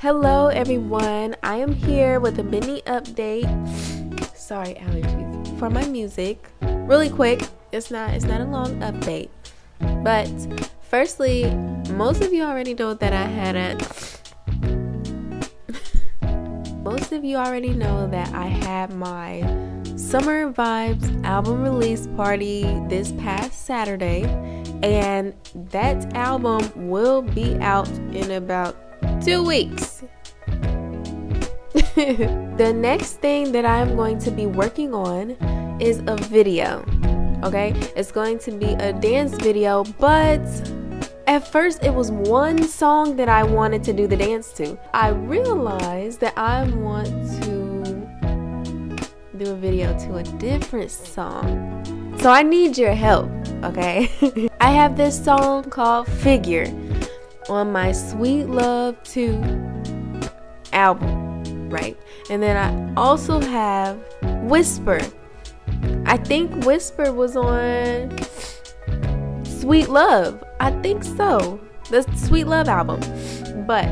Hello, everyone. I am here with a mini update. Sorry, allergies. For my music, really quick. It's not. It's not a long update, but firstly, most of you already know that I had a. most of you already know that I had my Summer Vibes album release party this past Saturday, and that album will be out in about two weeks. the next thing that I'm going to be working on is a video. Okay, it's going to be a dance video, but at first it was one song that I wanted to do the dance to. I realized that I want to do a video to a different song. So I need your help, okay? I have this song called Figure on my Sweet Love 2 album, right? And then I also have Whisper. I think Whisper was on Sweet Love. I think so. The Sweet Love album. But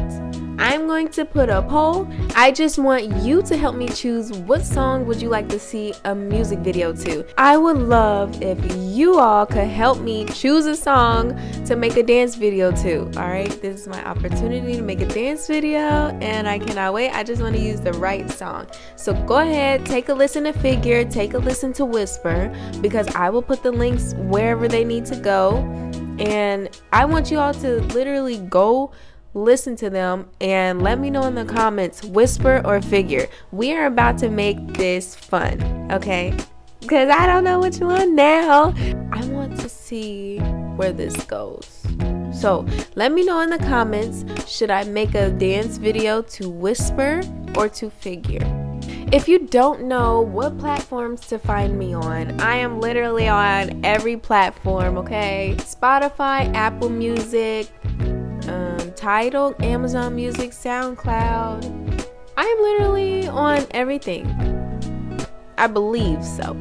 I'm going to put a poll. I just want you to help me choose what song would you like to see a music video to. I would love if you all could help me choose a song to make a dance video to. All right, this is my opportunity to make a dance video and I cannot wait. I just want to use the right song. So go ahead, take a listen to Figure, take a listen to Whisper because I will put the links wherever they need to go. And I want you all to literally go listen to them and let me know in the comments whisper or figure. We are about to make this fun, okay? Because I don't know which one now. I want to see where this goes. So let me know in the comments should I make a dance video to whisper or to figure? If you don't know what platforms to find me on, I am literally on every platform, okay? Spotify, Apple Music, um, Tidal, Amazon Music, SoundCloud. I am literally on everything. I believe so.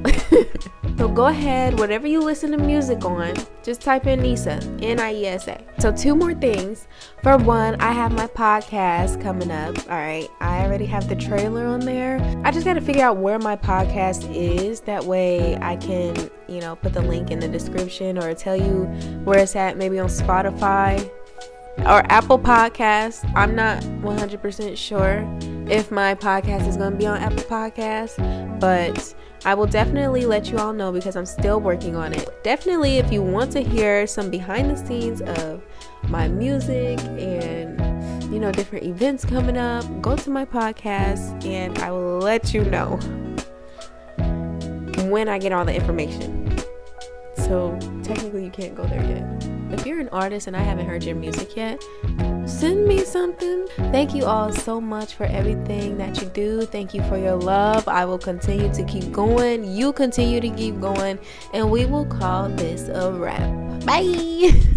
so go ahead, whatever you listen to music on, just type in Niesa, N I E S A. So, two more things. For one, I have my podcast coming up. All right, I already have the trailer on there. I just got to figure out where my podcast is. That way, I can, you know, put the link in the description or tell you where it's at, maybe on Spotify or Apple Podcasts. I'm not 100% sure if my podcast is going to be on Apple Podcasts, but I will definitely let you all know because I'm still working on it. Definitely, if you want to hear some behind the scenes of my music and you know different events coming up, go to my podcast and I will let you know when I get all the information. So technically, you can't go there yet. If you're an artist and I haven't heard your music yet, send me something. Thank you all so much for everything that you do. Thank you for your love. I will continue to keep going. You continue to keep going. And we will call this a wrap. Bye.